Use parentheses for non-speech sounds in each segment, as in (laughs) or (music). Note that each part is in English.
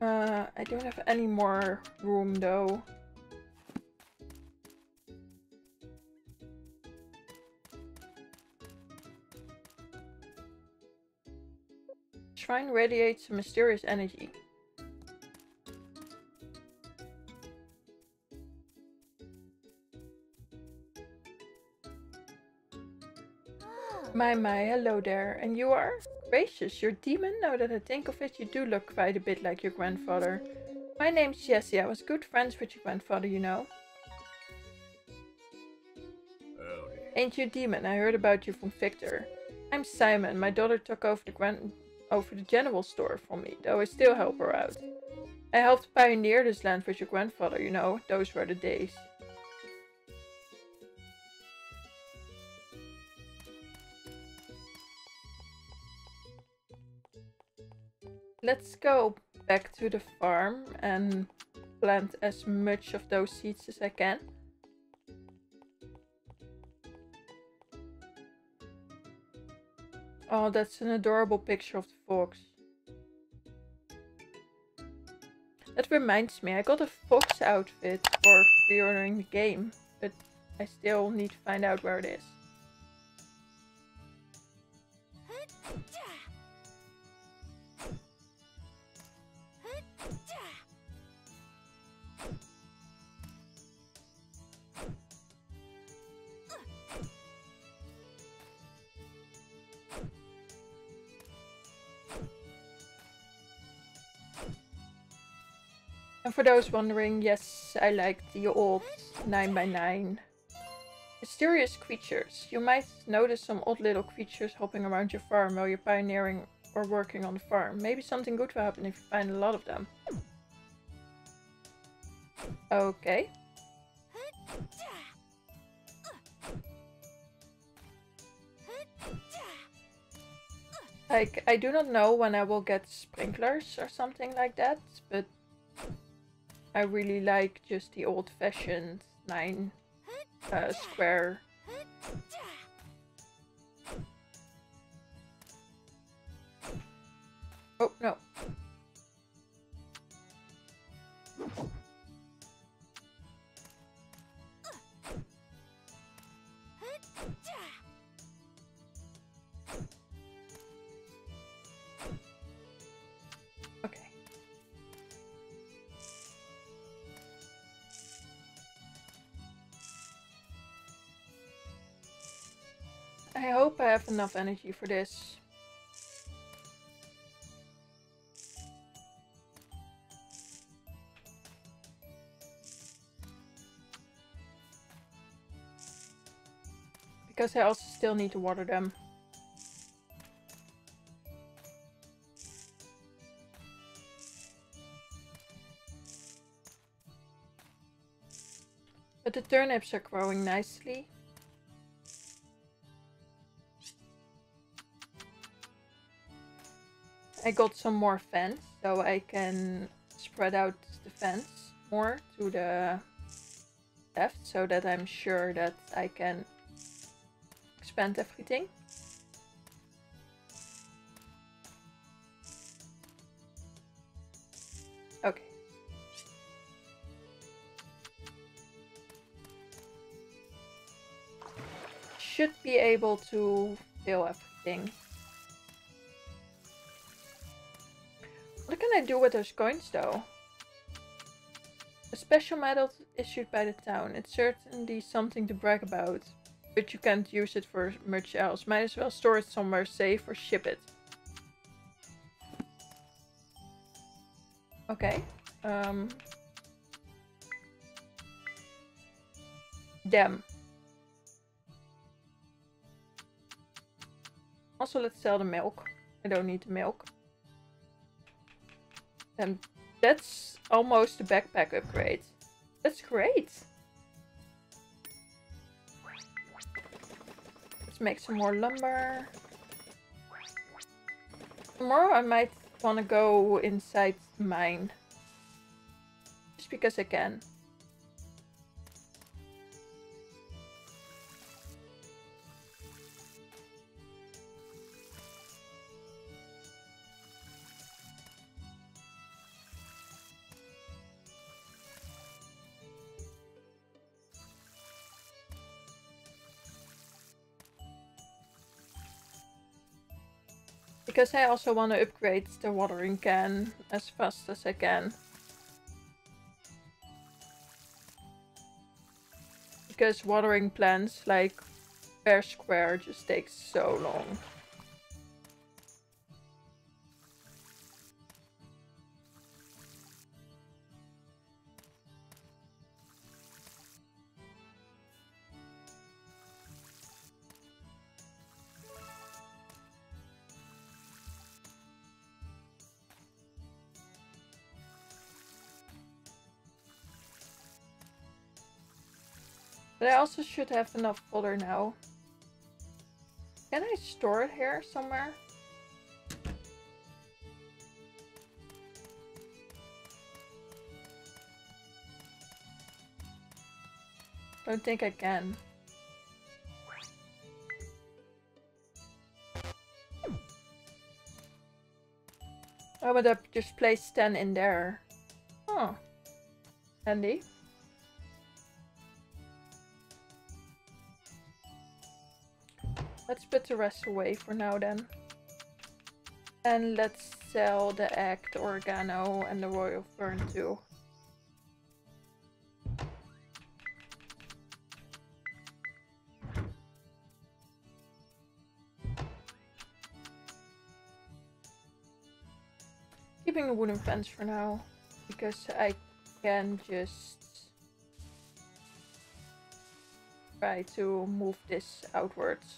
Uh, I don't have any more room though. Shrine radiates a mysterious energy. (gasps) My, my, hello there. And you are? Gracious, you're demon? Now that I think of it, you do look quite a bit like your grandfather. My name's Jessie. I was good friends with your grandfather, you know. Oh, Howdy. Ain't you demon? I heard about you from Victor. I'm Simon. My daughter took over the grand over the general store from me, though I still help her out. I helped pioneer this land with your grandfather, you know. Those were the days. Let's go back to the farm and plant as much of those seeds as I can. Oh, that's an adorable picture of the fox. That reminds me, I got a fox outfit for pre-ordering the game, but I still need to find out where it is. Those wondering, yes, I like the old 9x9. Mysterious creatures. You might notice some odd little creatures hopping around your farm while you're pioneering or working on the farm. Maybe something good will happen if you find a lot of them. Okay. Like, I do not know when I will get sprinklers or something like that, but I really like just the old-fashioned nine uh, square. I hope I have enough energy for this. Because I also still need to water them. But the turnips are growing nicely. I got some more fence, so I can spread out the fence more to the left, so that I'm sure that I can expand everything. Okay. Should be able to fill everything. What can I do with those coins though? A special medal issued by the town. It's certainly something to brag about. But you can't use it for much else. Might as well store it somewhere safe or ship it. Okay. Um. Damn. Also, let's sell the milk. I don't need the milk. And that's almost a backpack upgrade. That's great. Let's make some more lumber. Tomorrow I might want to go inside mine. Just because I can. Because I also want to upgrade the watering can as fast as I can. Because watering plants like Fair Square just takes so long. Should have enough fodder now. Can I store it here somewhere? Don't think I can. I would have just placed 10 in there. Oh. Handy. Put the rest away for now then. And let's sell the egg, the oregano, and the royal fern too. Keeping the wooden fence for now, because I can just try to move this outwards.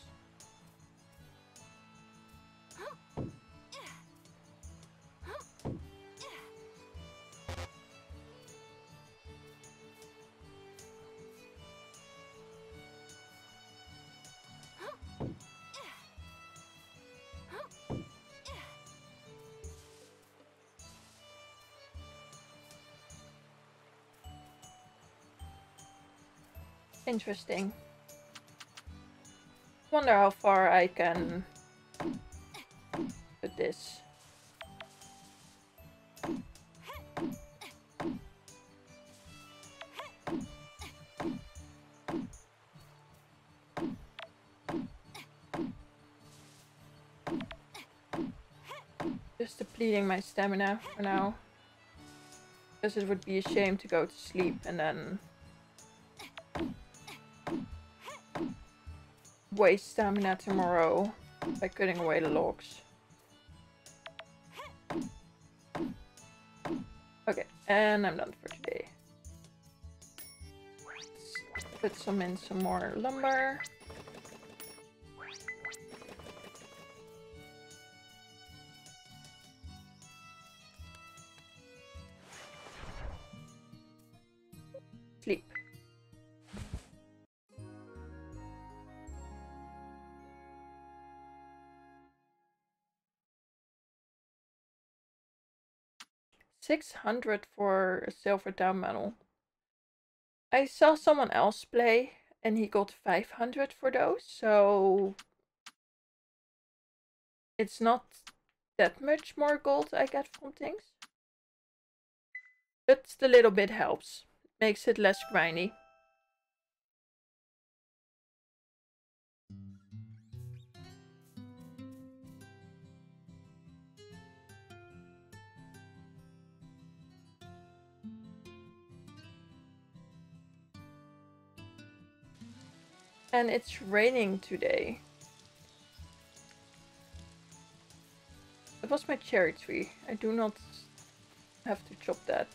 Interesting. Wonder how far I can put this. Just depleting my stamina for now. Because it would be a shame to go to sleep and then waste stamina tomorrow by cutting away the logs. Okay, and I'm done for today. Let's put some in some more lumber. 600 for a silver down medal. I saw someone else play and he got 500 for those, so it's not that much more gold I get from things. But the little bit helps. Makes it less grindy. And it's raining today. It was my cherry tree. I do not have to chop that.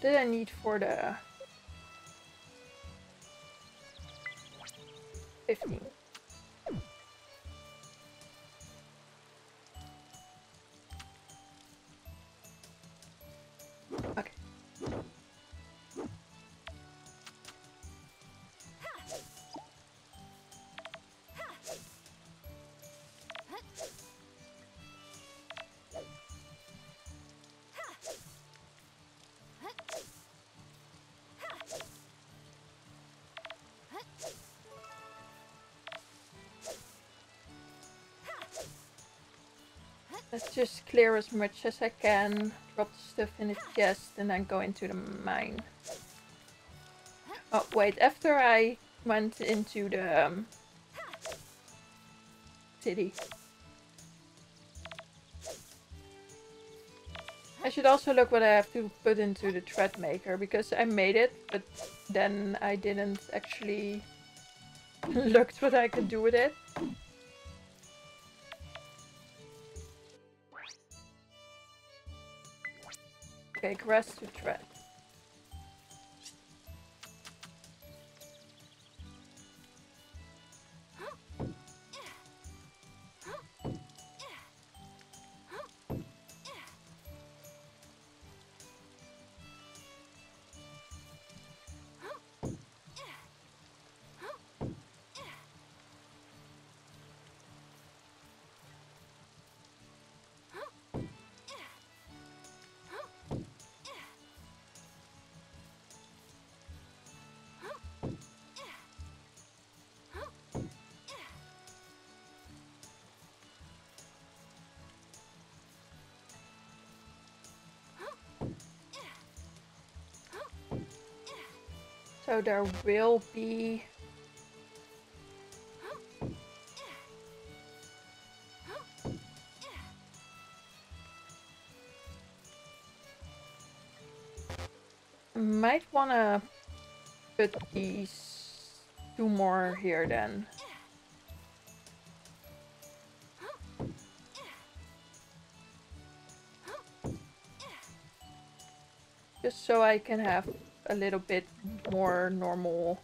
Did I need for the 15? Let's just clear as much as I can, drop the stuff in the chest, and then go into the mine. Oh, wait, after I went into the um, city. I should also look what I have to put into the thread maker, because I made it, but then I didn't actually (laughs) look what I could do with it. Okay, grass to thread. So there will be... Might wanna put these two more here then. Just so I can have a little bit more normal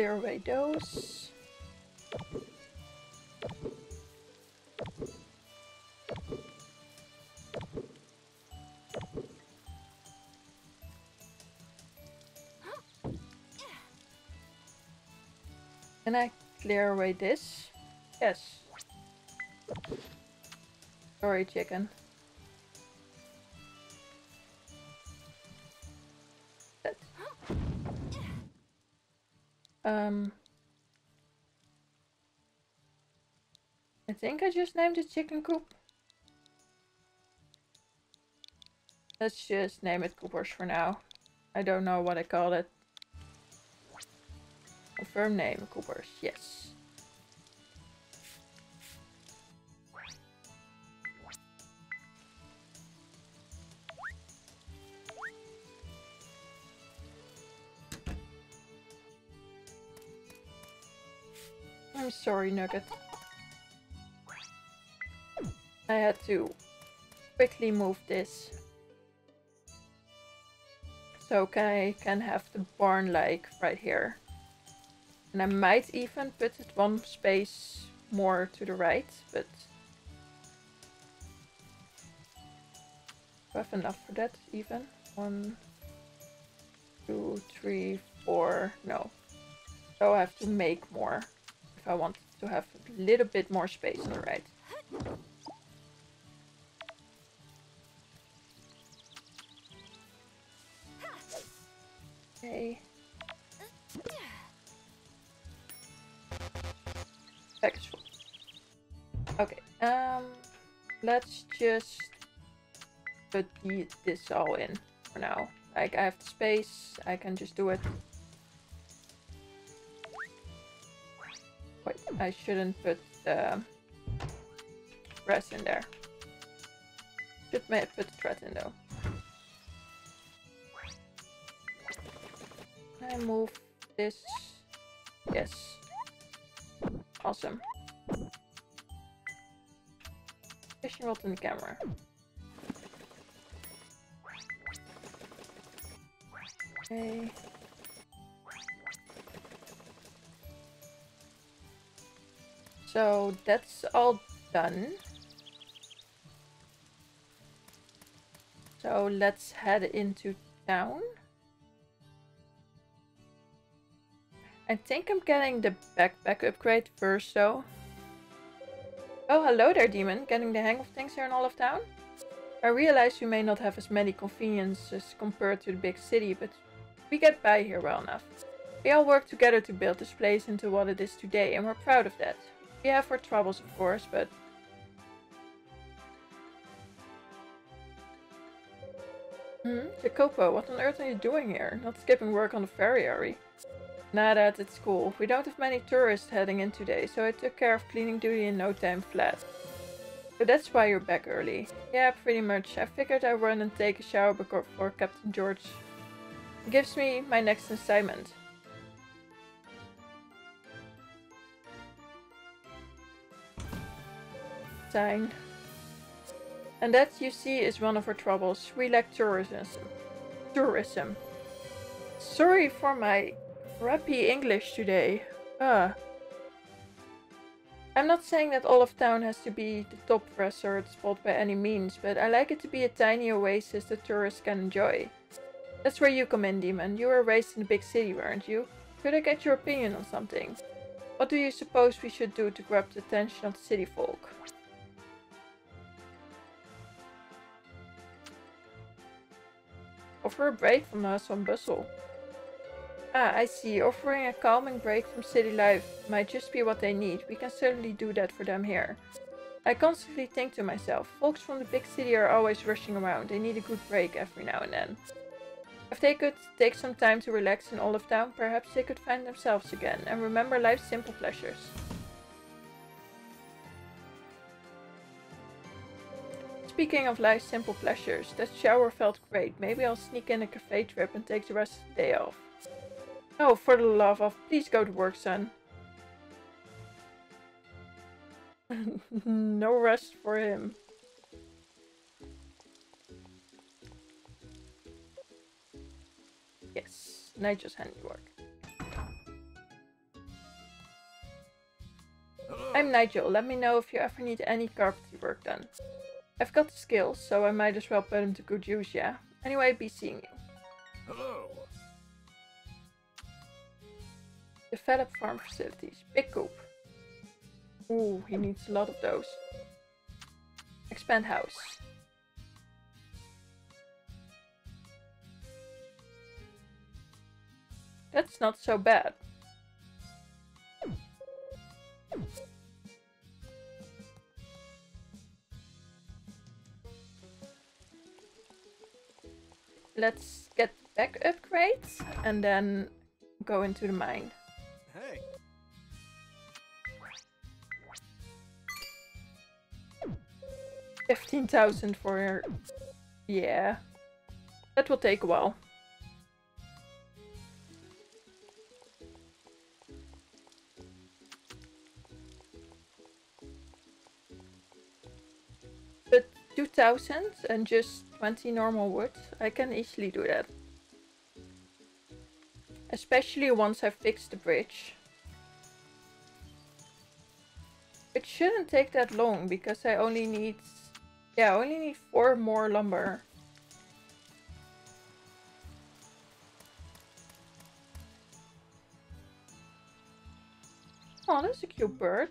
clear away those. Can I clear away this? Yes. Sorry, chicken. Um, I think I just named it chicken coop. Let's just name it coopers for now. I don't know what I call it. Confirm name, coopers, yes. Sorry, Nugget. I had to quickly move this. So I can have the barn like right here. And I might even put it one space more to the right, but I have enough for that even? One, two, three, four, no. So I have to make more I want to have a little bit more space on the right. Okay. Package full. Okay, um, let's just put the, this all in for now. Like, I have the space, I can just do it I shouldn't put the rest in there. Should put the thread in though. I move this? Yes. Awesome. Fishing rod in the camera. Okay. So that's all done. So let's head into town. I think I'm getting the backpack upgrade first though. Oh, hello there, demon. Getting the hang of things here in Olive Town? I realize we may not have as many conveniences compared to the big city, but we get by here well enough. We all work together to build this place into what it is today, and we're proud of that. We have our troubles, of course, but... Hmm? Jacopo, what on earth are you doing here? Not skipping work on the ferry, are we? Nah, that it's cool. We don't have many tourists heading in today, so I took care of cleaning duty in no time flat. So that's why you're back early. Yeah, pretty much. I figured I'd run and take a shower before Captain George gives me my next assignment. And that, you see, is one of our troubles. We lack tourism. Tourism. Sorry for my crappy English today. Ah. I'm not saying that Olive Town has to be the top resort spot by any means, but I like it to be a tiny oasis that tourists can enjoy. That's where you come in, Demon. You were raised in a big city, weren't you? Could I get your opinion on something? What do you suppose we should do to grab the attention of the city folk? A break from hustle and bustle. Ah, I see. Offering a calming break from city life might just be what they need. We can certainly do that for them here. I constantly think to myself, folks from the big city are always rushing around. They need a good break every now and then. If they could take some time to relax in Olive Town, perhaps they could find themselves again and remember life's simple pleasures. Speaking of life's simple pleasures, that shower felt great. Maybe I'll sneak in a cafe trip and take the rest of the day off. Oh, for the love of, please go to work, son. (laughs) no rest for him. Yes, Nigel's handiwork. I'm Nigel. Let me know if you ever need any carpentry work done. I've got the skills, so I might as well put them to good use, yeah? Anyway, be seeing you. Hello. Develop farm facilities. Big coop. Ooh, he needs a lot of those. Expand house. That's not so bad. Let's get back upgrades and then go into the mine. Hey. Fifteen thousand for yeah. That will take a while. 2000 and just 20 normal wood, I can easily do that. Especially once I've fixed the bridge. It shouldn't take that long because I only need... Yeah, I only need four more lumber. Oh, that's a cute bird.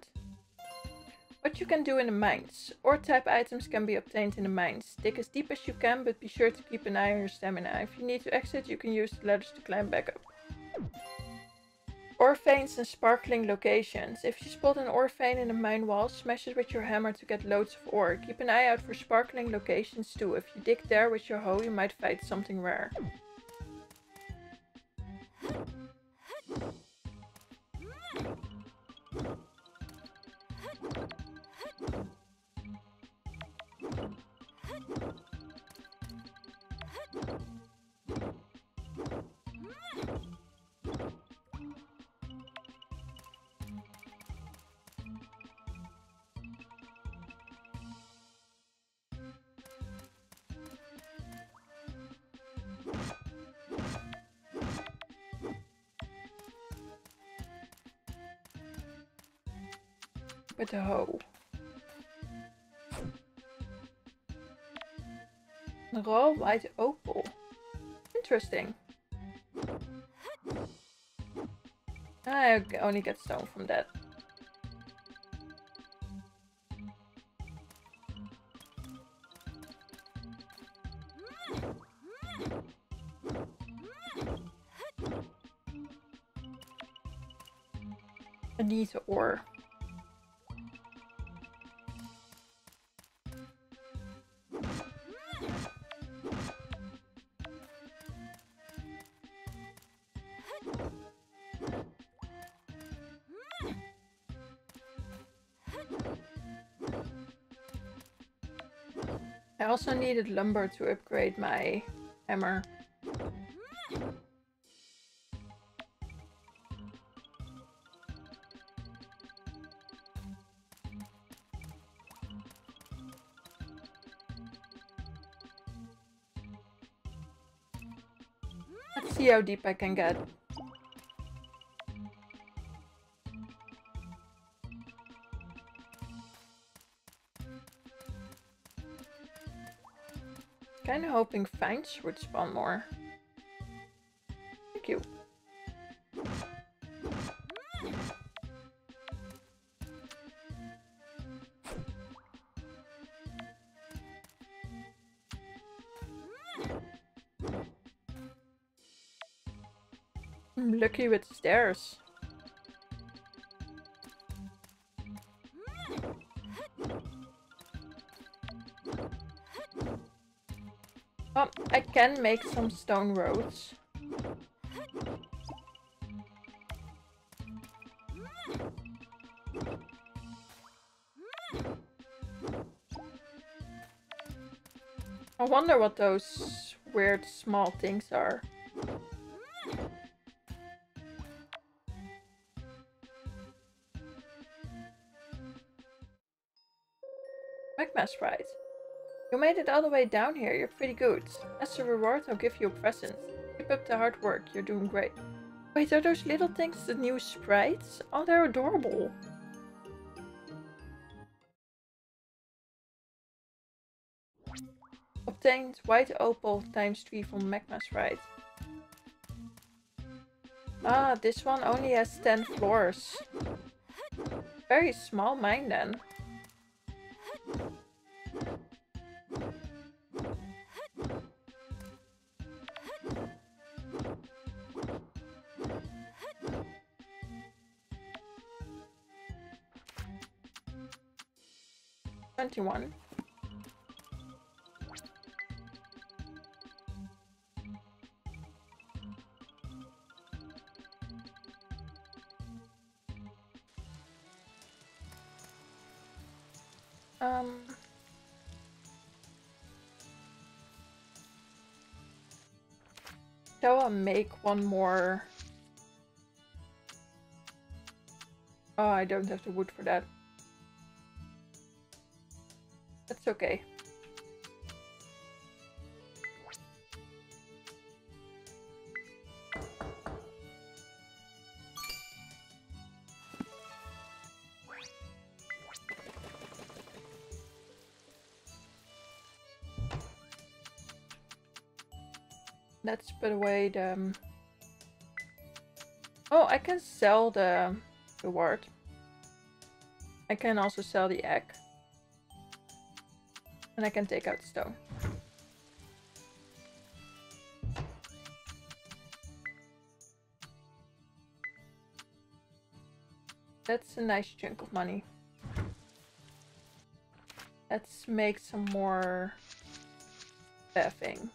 What you can do in the mines. Ore type items can be obtained in the mines. Dig as deep as you can, but be sure to keep an eye on your stamina. If you need to exit, you can use the ladders to climb back up. Ore veins and sparkling locations. If you spot an ore vein in a mine wall, smash it with your hammer to get loads of ore. Keep an eye out for sparkling locations too. If you dig there with your hoe, you might find something rare. The hoe. Raw white opal. Interesting. I only get stone from that. Anita ore. Also needed lumber to upgrade my hammer. Let's see how deep I can get. Kinda hoping finds would spawn more. Thank you. I'm lucky with stairs. I can make some stone roads. I wonder what those weird small things are. Magma Sprite. You made it all the way down here, you're pretty good. As a reward, I'll give you a present. Keep up the hard work, you're doing great. Wait, are those little things the new sprites? Oh, they're adorable. Obtained white opal times 3 from Magma Sprite. Ah, this one only has 10 floors. Very small mine then. Twenty-one. Um. Shall I make one more? Oh, I don't have the wood for that. Okay. Let's put away the... um, Oh, I can sell the reward. I can also sell the egg. And I can take out stone. That's a nice chunk of money. Let's make some more bathing.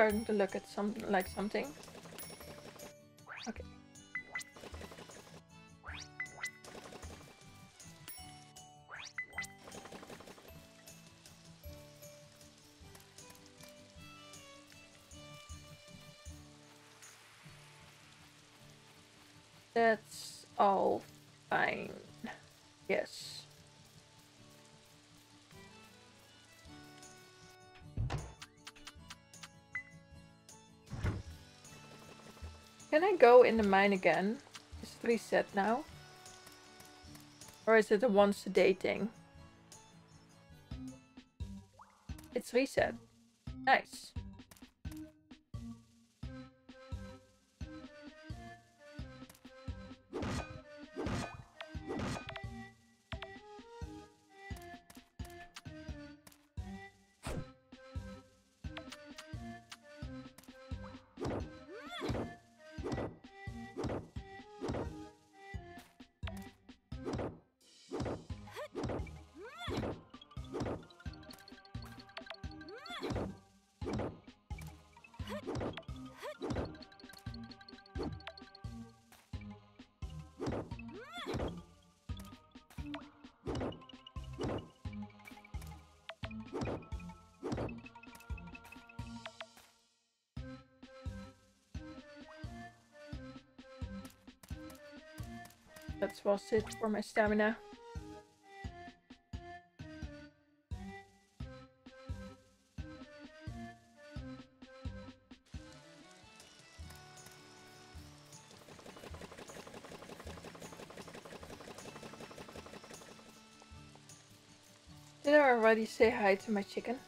Starting to look at some like something. Okay. That's all fine. Yes. Can I go in the mine again? Is it reset now? Or is it a once a day thing? It's reset. Nice. That's was it for my stamina. Say hi to my chicken?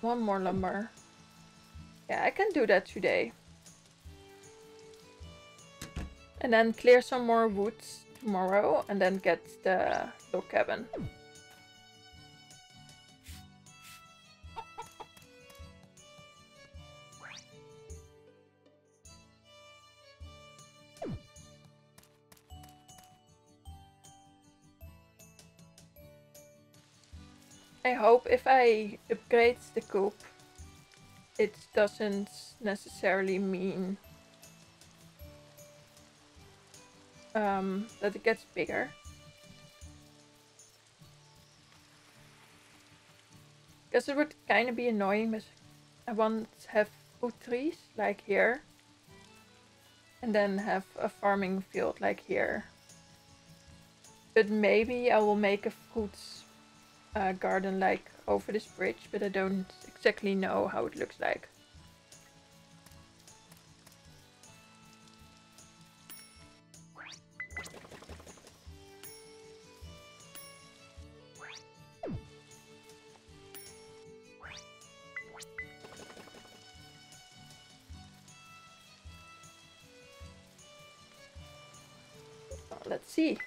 One more lumber. Yeah, I can do that today. And then clear some more woods tomorrow and then get the log cabin. I hope if I upgrade the coop, it doesn't necessarily mean um, that it gets bigger. Because it would kind of be annoying, but I want to have food trees like here. And then have a farming field like here. But maybe I will make a fruit uh, garden like over this bridge, but I don't exactly know how it looks like. Let's see.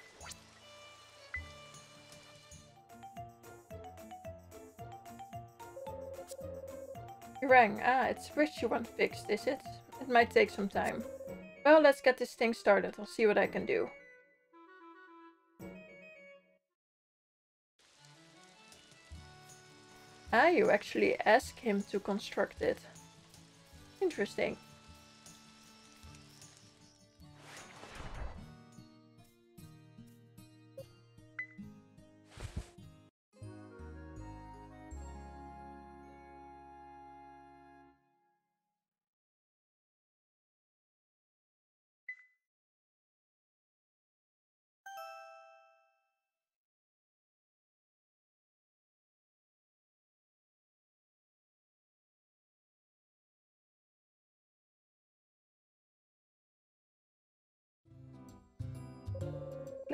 Rang. Ah, it's bridge you want fixed, is it? It might take some time. Well, let's get this thing started. I'll see what I can do. Ah, you actually ask him to construct it. Interesting.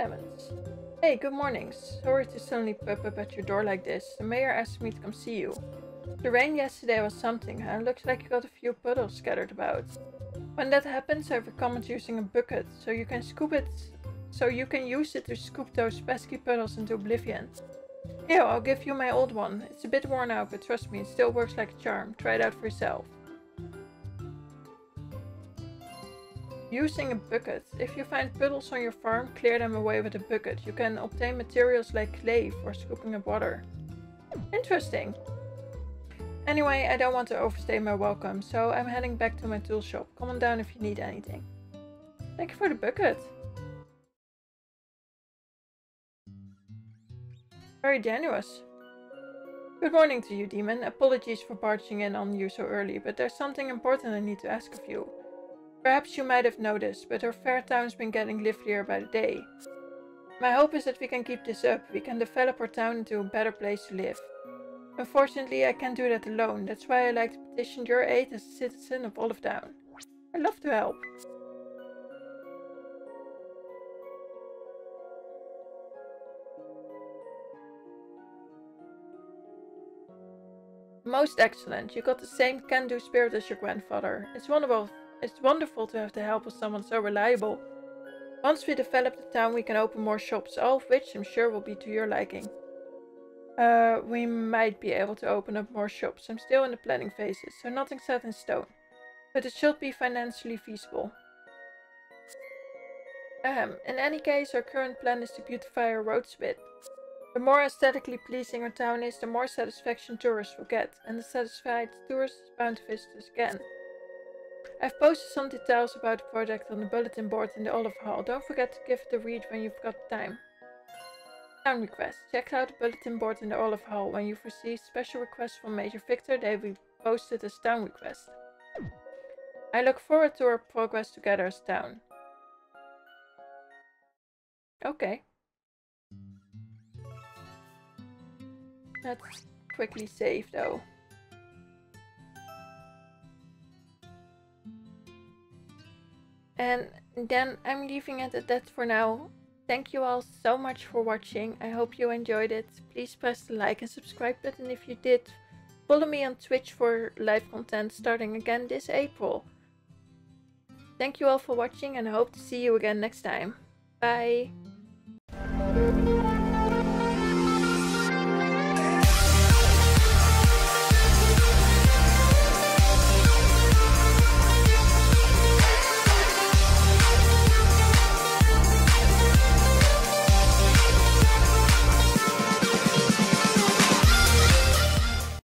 Clemens. Hey, good morning. Sorry to suddenly pop up at your door like this. The mayor asked me to come see you. The rain yesterday was something, huh? Looks like you got a few puddles scattered about. When that happens, I recommend using a bucket, so you can scoop it, so you can use it to scoop those pesky puddles into oblivion. Here, I'll give you my old one. It's a bit worn out, but trust me, it still works like a charm. Try it out for yourself. Using a bucket. If you find puddles on your farm, clear them away with a bucket. You can obtain materials like clay for scooping up water. Interesting. Anyway, I don't want to overstay my welcome, so I'm heading back to my tool shop. Come on down if you need anything. Thank you for the bucket. Very generous. Good morning to you, Demon. Apologies for barging in on you so early, but there's something important I need to ask of you. Perhaps you might have noticed, but our fair town's been getting livelier by the day. My hope is that we can keep this up. We can develop our town into a better place to live. Unfortunately, I can't do that alone. That's why I like to petition your aid as a citizen of Olive Town. I'd love to help. Most excellent. You got the same can-do spirit as your grandfather. It's wonderful. It's wonderful to have the help of someone so reliable. Once we develop the town, we can open more shops, all of which I'm sure will be to your liking. Uh, we might be able to open up more shops. I'm still in the planning phases, so nothing set in stone. But it should be financially feasible. In any case, our current plan is to beautify our roads a bit. The more aesthetically pleasing our town is, the more satisfaction tourists will get, and the satisfied tourists bound to visit us again. I've posted some details about the project on the bulletin board in the Olive Hall. Don't forget to give it a read when you've got time. Town request. Check out the bulletin board in the Olive Hall. When you've received special requests from Major Victor, they will be posted as town request. I look forward to our progress together as town. Okay. Let's quickly save though. And then I'm leaving it at that for now. Thank you all so much for watching. I hope you enjoyed it. Please press the like and subscribe button if you did. Follow me on Twitch for live content starting again this April. Thank you all for watching and I hope to see you again next time. Bye!